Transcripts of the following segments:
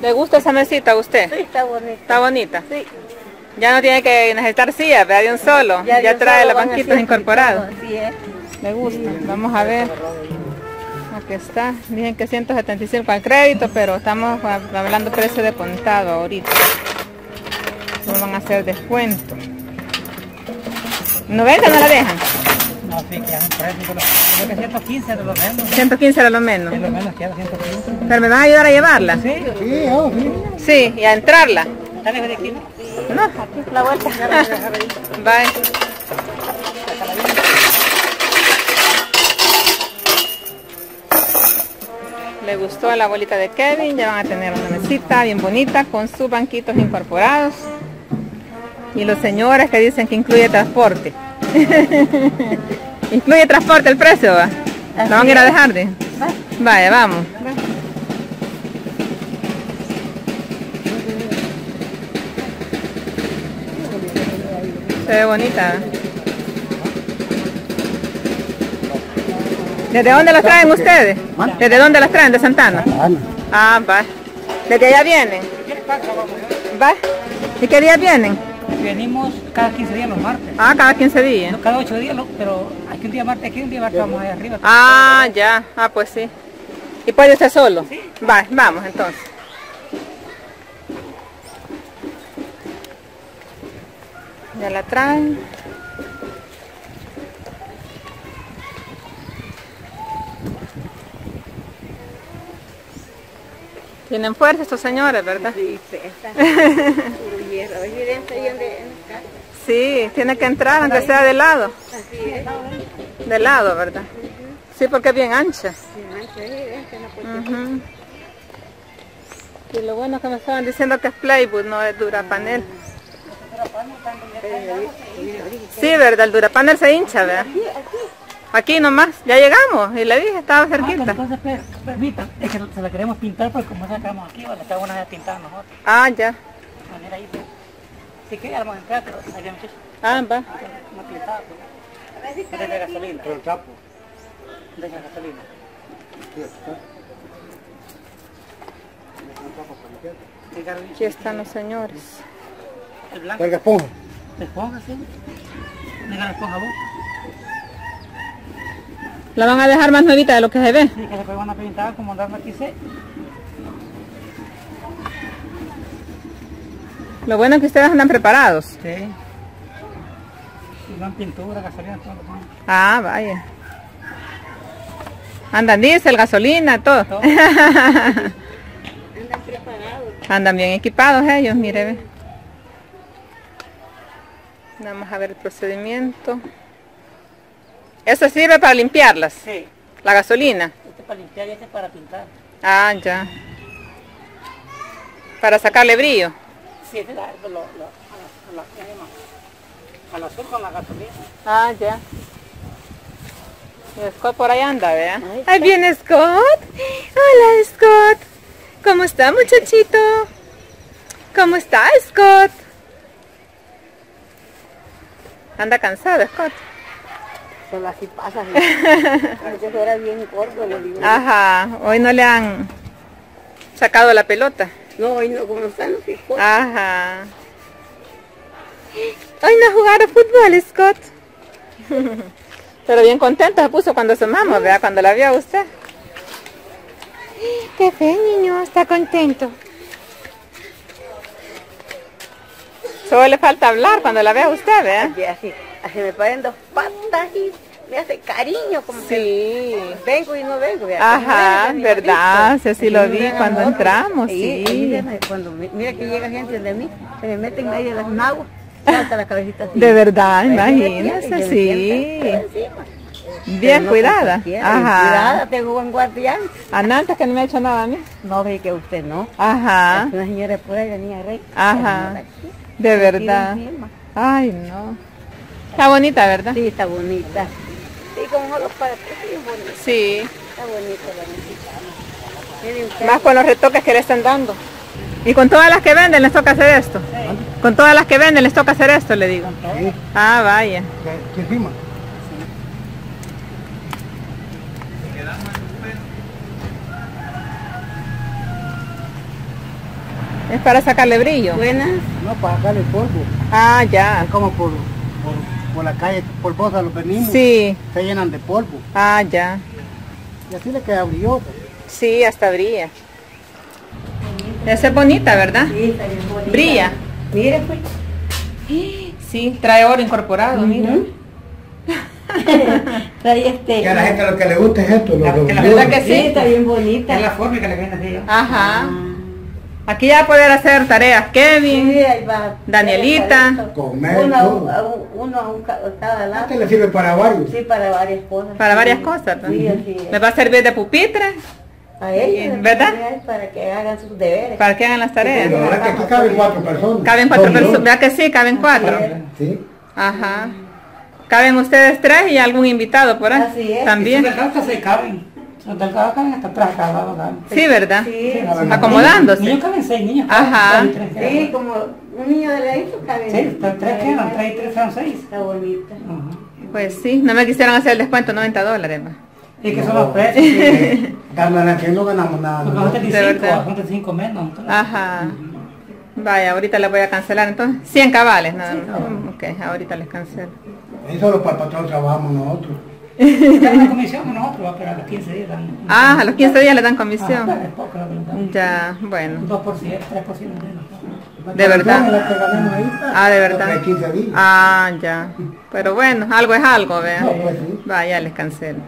¿Le gusta esa mesita a usted? Sí, está bonita. ¿Está bonita? Sí. Ya no tiene que necesitar silla, ¿verdad? De un solo. Ya, trae los banquitos incorporados. Así es. Le gusta. Vamos a ver. Aquí está. Dicen que 175 al crédito, pero estamos hablando precio de contado ahorita. No van a hacer descuento. ¿No ven no la dejan? No, sí, que hacen precio. Creo que 115 de lo menos. 115 era lo menos. De lo menos queda 115. Pero me van a ayudar a llevarla. Sí, sí, oh, sí. Sí, y a entrarla. Dale, de aquí, ¿no? No, aquí la vuelta. Bye. Le gustó a la abuelita de Kevin, ya van a tener una mesita bien bonita con sus banquitos incorporados. Y los señores que dicen que incluye transporte. incluye transporte el precio, ¿va? ¿La van a ir a dejar de? Vaya, vamos. Se ve bonita. ¿Desde dónde las traen ustedes? ¿Desde dónde las traen? ¿De Santana? Ah, va. ¿Desde allá vienen? Va. ¿Y qué días vienen? Venimos cada 15 días los martes. Ah, cada 15 días. No, cada 8 días, lo- pero aquí un día martes, aquí un día martes vamos allá arriba. Ah, ya. Ah, pues sí. ¿Y puede usted solo? Va, vamos entonces. Ya la traen. Tienen fuerza estos señores, ¿verdad? Sí, pesa. ¿Es? Sí, tiene que entrar, aunque sea de lado. Así es. De lado, ¿verdad? Sí, porque es bien ancha. Es Ujú. Y lo bueno que me estaban diciendo que es plywood, no es durapanel. Sí, ¿verdad? El durapanel se hincha, ¿verdad? Aquí nomás, ya llegamos. Y le dije, estaba Ah, cerquita. entonces, per- permita, es que se la queremos pintar, porque como sacamos aquí, bueno, cada una vez pintar nosotros. Ah, ya. Manera ahí, pues. Si vamos a entrar, pero había muchachos. Ah, va. No pintaba, pues. De gasolina. Pero el trapo. De gasolina. De gasolina. Aquí están los señores. El blanco. Carga esponja. ¿De esponja, sí? La esponja vos. La van a dejar más nuevita de lo que se ve. Sí, que después van a pintar como andar aquí se. Lo bueno es que ustedes andan preparados. Sí. Y van pintura, gasolina, todo. Ah, vaya. Andan diésel, gasolina, todo. Todo. Andan preparados. Andan bien equipados ellos, mire. ve. Vamos a ver el procedimiento. Eso sirve para limpiarlas, Sí. la gasolina. Este es para limpiar y este es para pintar. Ah, ya. Para sacarle brillo. Sí, es la, lo, lo, a la, con la gasolina. Ah, ya. Y Scott por ahí anda, ¿vea? Ahí Ahí viene Scott. Hola, Scott. ¿Cómo está, muchachito? ¿Cómo está, Scott? Anda cansado, Scott. Solo así pasa. Antes era bien gordo, le digo. Ajá, hoy no le han sacado la pelota. No, hoy no, como están los hijos. Ajá. Hoy no jugaron fútbol, Scott. Pero bien contento se puso cuando asomamos, ¿verdad? Cuando la vio a usted. Qué fe, niño, está contento. Solo le falta hablar cuando la vea usted, ¿verdad? Así, así me ponen dos patas y me hace cariño, como que Sí. vengo y no vengo. ¿verdad? Ajá, verdad, sí, sí lo vi cuando entramos, Ahí- sí. Cuando mi- mira que llega gente de mí, se me meten ahí de las naguas, salta la cabecita así. De verdad, me imagínese, y sí. Bien no cuidada. bien Ajá. Cuidada, tengo buen guardián. Antes que no me ha hecho nada a mí. No ve que usted no. Ajá. Una señora por ahí venía rey. Ajá. De verdad. Ay, no. Está bonita, ¿verdad? Sí, está bonita. Sí, como los para sí, es bonita. Sí. Está bonita la. Más con los retoques que le están dando. Y con todas las que venden les toca hacer esto. Con todas las que venden les toca hacer esto, le digo. Ah, vaya. ¿Quién firma? Es para sacarle brillo. Buenas. No, para sacarle polvo. Ah, ya. Es como por, por, la calle polvosa los venimos. Sí. Se llenan de polvo. Ah, ya. Y así le queda brilloso. Sí, hasta brilla. Esa es bonita, ¿verdad? Sí, está bien bonita. Brilla. Mire, pues. Sí, trae oro incorporado, mira. Ujú. Trae este. Que a la gente lo que le gusta es esto. La- Lo, que la verdad que Sí, está bien bonita. Es la forma que le viene de ellos. Ajá. Aquí ya poder hacer tareas Kevin. Sí, ahí va. Danielita. Comer, Uno, uno cada lado. Este le sirve para varios. Sí, para varias cosas. Para sí. varias cosas. ¿no? Sí, así es. Me va a servir de pupitre A ellos, ¿Verdad? Para que hagan sus deberes. para que hagan las Pero tareas. la verdad que aquí caben cuatro personas. Caben cuatro personas. ¿Verdad que sí? Caben cuatro. Sí. Ajá. Caben ustedes tres y algún invitado por ahí. Así es. También. hasta se caben. Los del carro caben hasta atrás, cada lado caben. Sí, ¿verdad? Sí, Sí, verdad. Acomodándose. Niños caben seis niños. Ajá. Tres, tres, sí, como un niño de la isla cabe. Sí, tres, tres quedan, tres y tres son seis. Está bonita. Pues sí, no me quisieron hacer el descuento 90 dólares. va. Y que son los precios. que Ganan aquí no ganamos nada. Porque ¿no? son De verdad. 35, son 35 menos. Ajá. Vaya, ahorita les voy a cancelar entonces. 100 cabales, nada más. Ok, ahorita les cancelo. Eso solo para el patrón trabajamos nosotros. Dan una comisión nosotros, pero a los 15 días dan. Ah, a los 15 días le dan Ah, comisión. es poco lo que le dan. Ya, bueno. Un 2%, 3% menos. ¿De verdad? La Ah, de verdad. de 15 días. Ah, ya. Pero bueno, algo es algo, vean. Pues. Vaya, les cancelo.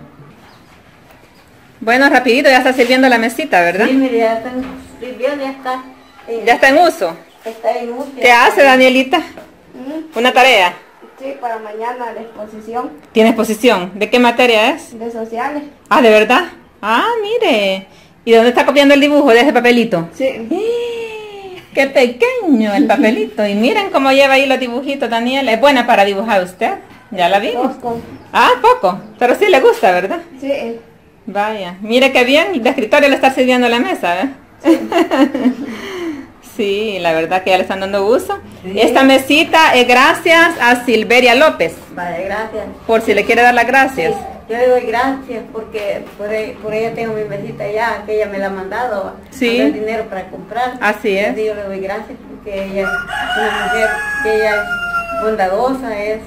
Bueno, rapidito, ya está sirviendo la mesita, ¿verdad? Sí, mire, ya están sirviendo, ya está. eh, Ya está en uso. Está en uso. ¿Qué hace, Danielita? Mm, Una tarea. Sí, para mañana la exposición ¿Tiene exposición? ¿De qué materia es? de sociales. Ah, ¿de verdad? Ah, mire. ¿Y de dónde está copiando el dibujo de ese papelito? Sí. ¡Eh! ¡Qué pequeño el papelito! Y miren cómo lleva ahí los dibujitos, Daniela. Es buena para dibujar usted. Ya la vi. Dos con... Ah, poco. Pero sí le gusta, ¿verdad? Sí. Vaya. Mire qué bien. De escritorio le está sirviendo la mesa, ¿eh? Sí, la verdad que ya le están dando uso. Esta mesita es gracias a Silveria López, Vale, gracias. por si le quiere dar las gracias. Yo le doy gracias porque por, e- por ella tengo mi mesita ya, que ella me la ha mandado. Sí. el dinero para comprar. Así es. Y yo le doy gracias porque ella es una mujer que ella es bondadosa, es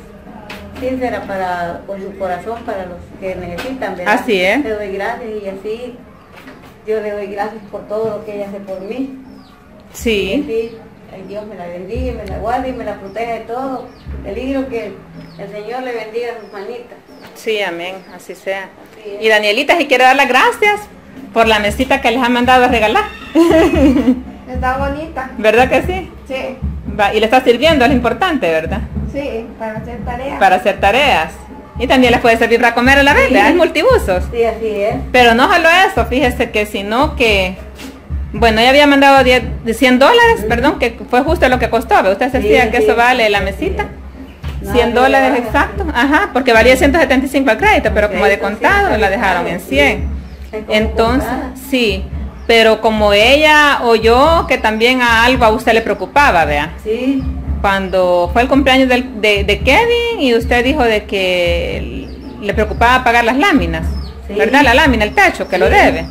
sincera para, con su corazón para los que necesitan, ¿verdad? Así es. Le doy gracias y así yo le doy gracias por todo lo que ella hace por mí. Sí. Sí, ay, Dios me la bendiga, me la guarde y me la proteja de todo peligro que el Señor le bendiga a sus manitas. Sí, amén, así sea. Así. Y Danielita, si quiere dar las gracias por la mesita que les ha mandado a regalar. Está bonita. ¿Verdad que sí? Sí. Va, y le está sirviendo, es lo importante, ¿verdad? Sí, para hacer tareas. Para hacer tareas. Y también les puede servir para comer a la vez, ¿verdad? Es multiusos. Sí, así es. Pero no solo eso, fíjese que sino que, bueno, ella había mandado 10, de 100 dólares, perdón, que fue justo lo que costaba. Usted Sí, decía que sí, eso vale la mesita. sí. 100 No, dólares no, no. exacto, ajá, porque valía 175 al crédito, pero como de contado la dejaron en sí. 100. Es como Entonces, sí, pero como ella oyó que también a algo a usted le preocupaba, vea, Sí, cuando fue el cumpleaños del- de, de Kevin y usted dijo de que le preocupaba pagar las láminas, Sí. ¿verdad? La lámina, el techo, que lo debe.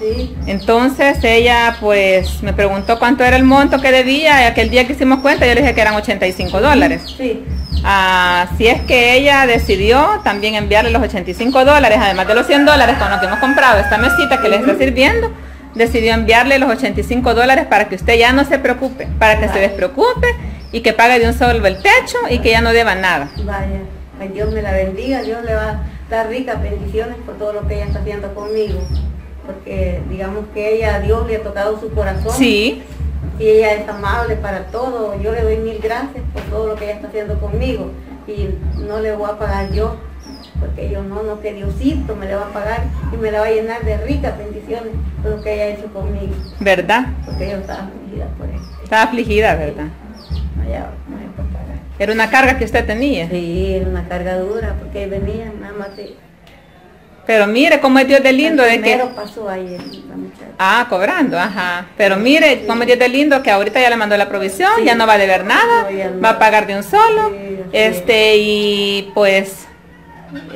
Sí. Entonces ella pues me preguntó cuánto era el monto que debía y aquel día que hicimos cuenta yo le dije que eran 85 dólares. Sí, Así es que ella decidió también enviarle los 85 dólares, además de los 100 dólares con los que hemos comprado esta mesita que le está sirviendo, decidió enviarle los 85 dólares para que usted ya no se preocupe, para que se despreocupe y que pague de un solo el techo y que ya no deba nada. vaya. Ay, Dios me la bendiga, Dios le va a dar ricas bendiciones por todo lo que ella está haciendo conmigo. Porque digamos que ella, a Dios le ha tocado su corazón. Sí, y ella es amable para todo. Yo le doy mil gracias por todo lo que ella está haciendo conmigo y no le voy a pagar yo, porque yo no, no que Diosito me le va a pagar y me la va a llenar de ricas bendiciones por lo que ella ha hecho conmigo, ¿verdad? porque yo estaba afligida por eso. Estaba afligida, ¿verdad? Allá no me pagar. Era una carga que usted tenía. Sí, era una carga dura, porque venían nada más de... Pero mire cómo es Dios de lindo el de que... pasó ayer la muchacha. Ah, cobrando, ajá. Pero mire, cómo es Dios de lindo que ahorita ya le mandó la provisión, Sí. ya no va a deber nada, No, va a pagar de un solo. Sí, este, y pues,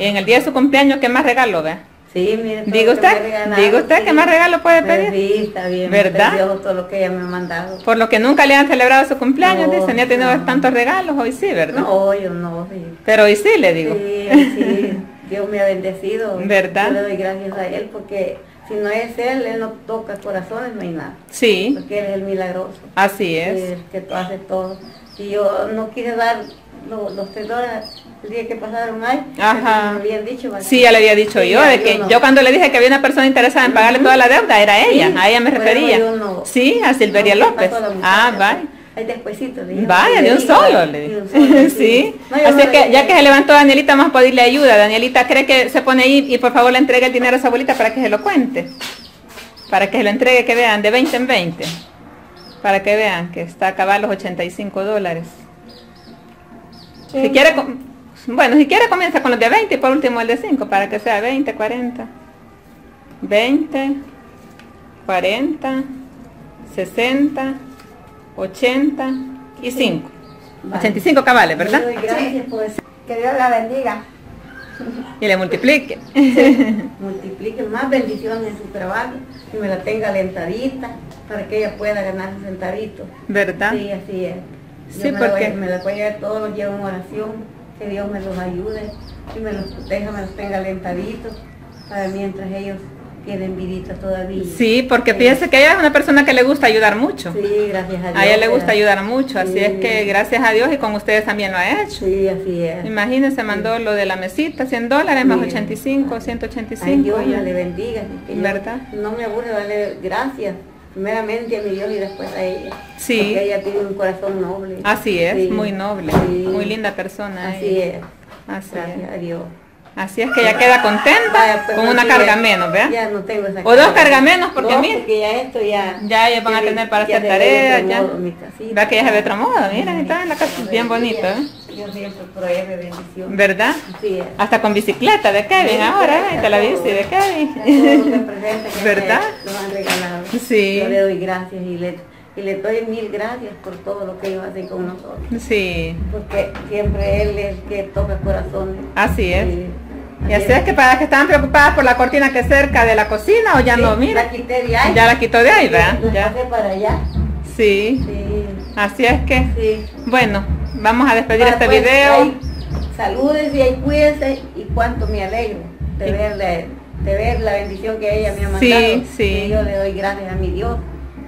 en el día de su cumpleaños, ¿qué más regalo, ve? Sí, mire. Diga usted, diga usted, sí. ¿qué más regalo puede pedir? Sí, está bien. ¿Verdad? precioso todo lo que ella me ha mandado. Por lo que nunca le han celebrado su cumpleaños, No, dice, ni ha tenido no. tantos regalos, hoy sí, ¿verdad? No, yo no, sí. Pero hoy sí le digo. Sí, sí, Dios me ha bendecido. ¿Verdad? Yo le doy gracias a Él porque si no es Él, Él no toca corazones, no hay nada. Sí, Porque Él es el milagroso. así es. El que hace todo. Y yo no quise dar lo- los tres dólares el día que pasaron ahí. Ajá. Me habían dicho. ¿verdad? Sí, ya le había dicho Sí, yo, de que no. yo cuando le dije que había una persona interesada en pagarle toda la deuda, era ella, Sí, a ella me refería. no. Sí, a Silveria No, ¿qué López. Ah, muchacha? Ahí despuésito le dije, Vaya, de un digo, solo, le Sí. No, Así es que ya que se levantó Danielita, vamos a pedirle ayuda. Danielita cree que se pone ahí y por favor le entregue el dinero a su abuelita para que se lo cuente. Para que se lo entregue, que vean, de 20 en 20. Para que vean que está a acabar los 85 dólares. Si quiere, bueno, si quiere comienza con los de 20 y por último el de 5 para que sea 20, 40. 20, 40, 60, 80 y 5. Vale. 85 cabales, Le ¿verdad? doy gracias por eso. Que Dios la bendiga. Y le multiplique. multiplique más bendiciones en su trabajo y me la tenga alentadita para que ella pueda ganar sus centavitos. ¿Verdad? Sí, así es. Yo Sí, me, porque- voy, me la voy a llevar todos los días en oración, que Dios me los ayude y me los proteja, me los tenga alentaditos para mientras ellos vidita todavía. Sí, porque fíjese que ella es una persona que le gusta ayudar mucho. Sí, gracias a Dios. A ella le gusta ayudar mucho, así Sí. es que gracias a Dios y con ustedes también lo ha hecho. Sí, así es. Imagínense, mandó lo de la mesita, 100 dólares más Sí. 85, Ay, 185. Dios ya. le bendiga. ¿Verdad? No me aburre darle gracias, primeramente a mi Dios y después a ella. Sí. Porque ella tiene un corazón noble. Así es, Sí, muy noble, sí. muy linda persona. Así ella. es. Así Gracias es. a Dios. Así es que ella queda contenta Vaya, pues, con una sí, carga ya- menos, ¿verdad? Ya no tengo esa O dos cargas menos, porque mire. porque ya esto ya... Ya ellos van a ya tener para ya hacer tareas, ya. que ya se ve otro modo, mira, está en la casa, bien bonito, ¿eh? Dios bendición. ¿Verdad? Así es. Hasta con bicicleta de Kevin ahora, ¿eh? Está la bici de Ya Kevin. ¿Verdad? Lo han regalado. Sí. Yo le doy gracias y le, y le doy mil gracias por todo lo que ellos hacen con nosotros. Sí, Porque siempre él es el que toca corazones. así es. Sí. Y así es que para las que estaban preocupadas por la cortina que es cerca de la cocina o ya Sí, no, mira, La quité de ahí. ya la quitó de ahí, ¿verdad? La Ya. pasé para allá. Sí, Sí. así es que, Sí. bueno, vamos a despedir Para, este pues, video. ahí, Saludes y ahí cuídense y cuánto me alegro de verle, de ver la bendición que ella me ha mandado. Sí, sí. Y yo le doy gracias a mi Dios,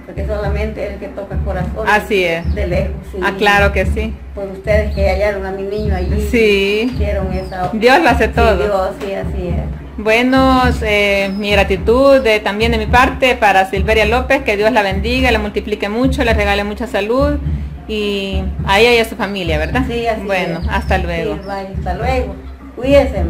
porque solamente el que toca corazón. Así es. De lejos. sí. Ah, claro que sí. Por ustedes que hallaron a mi niño allí. Sí. Hicieron esa Dios lo hace Sí, todo. Dios, sí, así es. Bueno, eh, mi gratitud de- también de mi parte para Silveria López, que Dios la bendiga, la multiplique mucho, le regale mucha salud y a ella y a su familia, ¿verdad? Sí, así bueno, es. hasta luego. Sí, bye, hasta luego. Cuídense.